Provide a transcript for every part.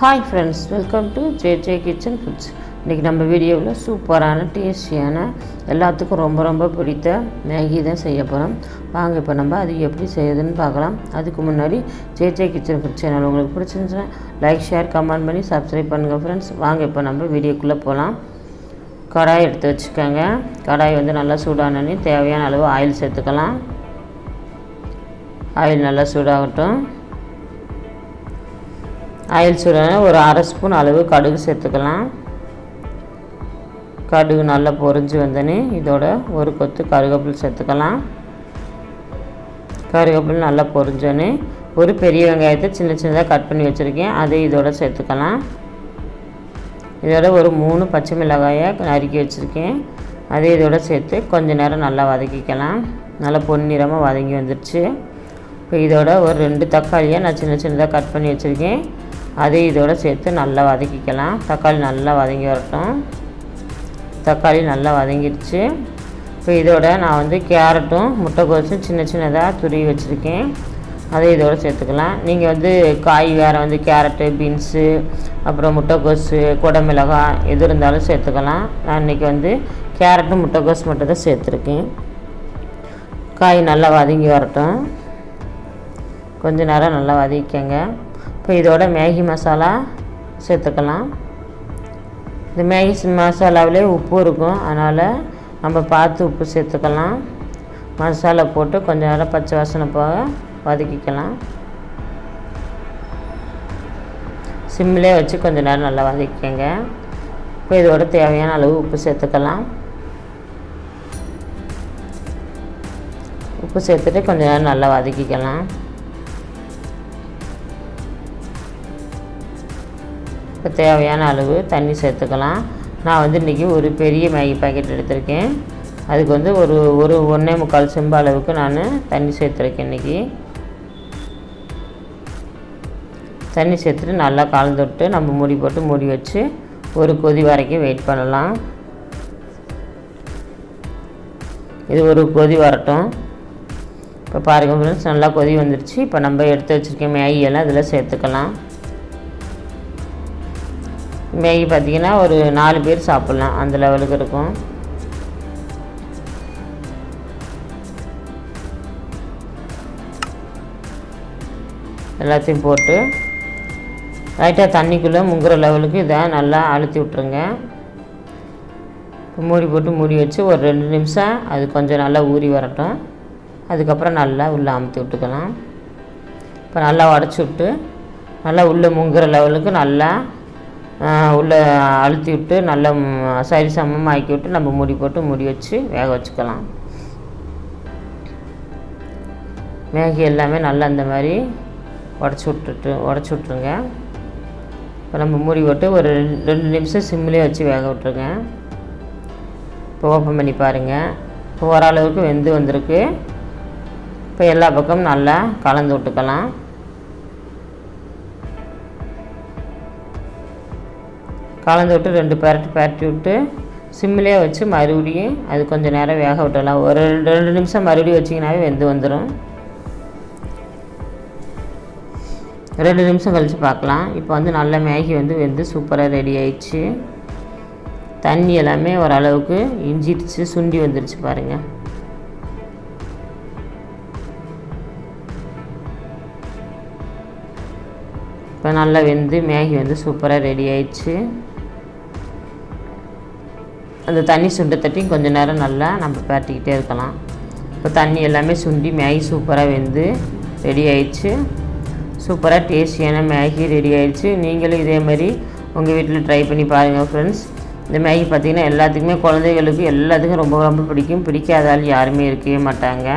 Hi friends welcome to J J kitchen foods இன்றைக்கி நம்ம வீடியோவில் சூப்பரான டேஸ்டியான எல்லாத்துக்கும் ரொம்ப ரொம்ப பிடித்த மேகி தான் செய்ய போகிறோம் வாங்க இப்போ நம்ம அது எப்படி செய்யுதுன்னு பார்க்கலாம். அதுக்கு முன்னாடி J J kitchen food channel உங்களுக்கு பிடிச்சிருந்துச்சுன்னா லைக் ஷேர் கமெண்ட் பண்ணி சப்ஸ்கிரைப் பண்ணுங்கள் ஃப்ரெண்ட்ஸ் வாங்க இப்போ நம்ம வீடியோக்குள்ளே போகலாம் கடாய் எடுத்து வச்சுக்கோங்க. கடாய் வந்து நல்லா சூடானோடனே தேவையான அளவு ஆயில் சேர்த்துக்கலாம். ஆயில் நல்லா சூடாகட்டும். ஆயில் சூடான ஒரு அரை ஸ்பூன் அளவு கடுகு சேர்த்துக்கலாம். கடுகு நல்லா பொரிஞ்சு வந்தோடனே இதோட ஒரு கொத்து கருவேப்பில் சேர்த்துக்கலாம். கருவேப்பில் நல்லா பொறிஞ்சோன்னே ஒரு பெரிய வெங்காயத்தை சின்ன சின்னதாக கட் பண்ணி வச்சுருக்கேன். அதை இதோட சேர்த்துக்கலாம். இதோட ஒரு மூணு பச்சை மிளகாயை நறுக்கி வச்சுருக்கேன். அதை இதோட சேர்த்து கொஞ்சம் நேரம் நல்லா வதக்கிக்கலாம். நல்லா பொன்னிறமாக வதங்கி வந்துடுச்சு இப்போ இதோட ஒரு ரெண்டு தக்காளியை நான் சின்ன சின்னதாக கட் பண்ணி வச்சுருக்கேன். அதை இதோட சேர்த்து நல்லா வதக்கிக்கலாம். தக்காளி நல்லா வதங்கி வரட்டும். தக்காளி நல்லா வதங்கிடுச்சு இப்போ இதோட நான் வந்து கேரட்டும் முட்டைக்கோசும் சின்ன சின்னதாக துருவி வச்சுருக்கேன். அதை இதோட சேர்த்துக்கலாம். நீங்கள் வந்து காய் வேறு வந்து கேரட்டு பீன்ஸு அப்புறம் முட்டைக்கோசு குடமிளகாய் எது இருந்தாலும் சேர்த்துக்கலாம். நான் இன்றைக்கி வந்து கேரட்டும் முட்டைக்கோஸ் மட்டும் தான் சேர்த்துருக்கேன். காய் நல்லா வதங்கி வரட்டும். கொஞ்ச நேரம் நல்லா வதக்கிக்கங்க. இப்போ இதோட மேகி மசாலா சேர்த்துக்கலாம். இந்த மேகி மசாலாவிலே உப்பு இருக்கும். அதனால் நம்ம பார்த்து உப்பு சேர்த்துக்கலாம். மசாலா போட்டு கொஞ்சம் நேரம் பச்சை வாசனை போக வதக்கிக்கலாம். சிம்மிலே வச்சு கொஞ்சம் நேரம் நல்லா வதக்கிக்கங்க. இப்போ இதோட தேவையான அளவு உப்பு சேர்த்துக்கலாம். உப்பு சேர்த்துட்டு கொஞ்சம் நேரம் நல்லா வதக்கிக்கலாம். இப்போ தேவையான அளவு தண்ணி சேர்த்துக்கலாம். நான் வந்து இன்றைக்கி ஒரு பெரிய மேகி பாக்கெட் எடுத்திருக்கேன். அதுக்கு வந்து ஒரு ஒரு ஒன்றே முக்கால் செம்பு அளவுக்கு நான் தண்ணி சேர்த்துருக்கேன் இன்றைக்கி தண்ணி சேர்த்துட்டு நல்லா கலந்து விட்டு நம்ம மூடி போட்டு மூடி வச்சு ஒரு கொதி வரைக்கும் வெயிட் பண்ணலாம். இது ஒரு கொதி வரட்டும். இப்போ பாருங்கள் ஃப்ரெண்ட்ஸ் நல்லா கொதி வந்துருச்சு. இப்போ நம்ம எடுத்து வச்சுருக்க மேகி எல்லாம் இதில் சேர்த்துக்கலாம். மேகி பார்த்திங்கன்னா ஒரு நாலு பேர் சாப்பிட்லாம். அந்த லெவலுக்கு இருக்கும். எல்லாத்தையும் போட்டு லைட்டாக தண்ணிக்குள்ளே முங்குற லெவலுக்கு இதை நல்லா அழுத்தி விட்ருங்க மூடி போட்டு மூடி வச்சு ஒரு ரெண்டு நிமிஷம் அது கொஞ்சம் நல்லா ஊறி வரட்டும். அதுக்கப்புறம் நல்லா உள்ளே அமுத்தி விட்டுக்கலாம். இப்போ நல்லா உடச்சி விட்டு நல்லா உள்ளே முங்குற லெவலுக்கு நல்லா உள்ளே அழுத்தி விட்டு நல்லா சரி சமமாக ஆக்கி விட்டு நம்ம மூடி போட்டு மூடி வச்சு வேக வச்சுக்கலாம். மேகி எல்லாமே நல்லா இந்த மாதிரி உடச்சி விட்டுட்டு உடச்சி விட்ருங்க இப்போ நம்ம மூடி போட்டு ஒரு ரெண்டு நிமிஷம் சிம்லேயே வச்சு வேக விட்ருங்க இப்போ ஓப்பன் பண்ணி பாருங்கள் இப்போ ஓரளவுக்கு வெந்து வந்திருக்கு. இப்போ எல்லா பக்கமும் நல்லா கலந்து விட்டுக்கலாம். கலந்து விட்டு ரெண்டு பரட்டு பரட்டி விட்டு சிம்மிலே வச்சு மறுபடியும் அது கொஞ்சம் நேரம் வேக விட்டலாம் ஒரு ரெண்டு ரெண்டு நிமிஷம் மறுபடியும் வச்சிங்கனாவே வெந்து வந்துடும் ரெண்டு நிமிஷம் கழித்து பார்க்கலாம். இப்போ வந்து நல்ல மேகி வந்து வெந்து சூப்பராக ரெடி ஆயிடுச்சு. தண்ணி எல்லாமே ஓரளவுக்கு இஞ்சிடுச்சு சுண்டி வந்துருச்சு பாருங்கள் இப்போ நல்லா வெந்து மேகி வந்து சூப்பராக ரெடி ஆயிடுச்சு. அந்த தண்ணி சுண்ட தட்டி கொஞ்சம் நேரம் நல்லா நம்ம பரட்டிக்கிட்டே இருக்கலாம். இப்போ தண்ணி எல்லாமே சுண்டி மேகி சூப்பராக வெந்து ரெடி ஆயிடுச்சு. சூப்பராக டேஸ்டியான மேகி ரெடி ஆயிடுச்சு. நீங்களும் இதே மாதிரி உங்கள் வீட்டில் ட்ரை பண்ணி பாருங்கள் ஃப்ரெண்ட்ஸ் இந்த மேகி பார்த்திங்கன்னா எல்லாத்துக்குமே குழந்தைகளுக்கு எல்லாத்துக்கும் ரொம்ப ரொம்ப பிடிக்கும். பிடிக்காதால் யாருமே இருக்கவே மாட்டாங்க.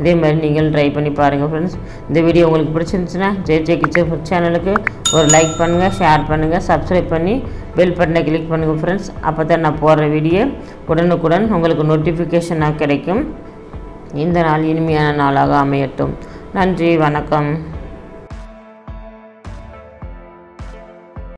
இதே மாதிரி நீங்களும் ட்ரை பண்ணி பாருங்கள் ஃப்ரெண்ட்ஸ் இந்த வீடியோ உங்களுக்கு பிடிச்சிருந்துச்சுன்னா ஜே ஜே கிச்சன் ஃபுட் சேனலுக்கு ஒரு லைக் பண்ணுங்கள் ஷேர் பண்ணுங்கள் சப்ஸ்கிரைப் பண்ணி பெல் பட்டனை கிளிக் பண்ணுங்கள் ஃப்ரெண்ட்ஸ் அப்போ தான் நான் போடுற வீடியோ உடனுக்குடன் உங்களுக்கு நோட்டிஃபிகேஷனாக கிடைக்கும். இந்த நாள் இனிமையான நாளாக அமையட்டும். நன்றி வணக்கம்.